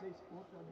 seis pontos na